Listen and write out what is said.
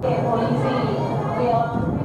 点头一次一点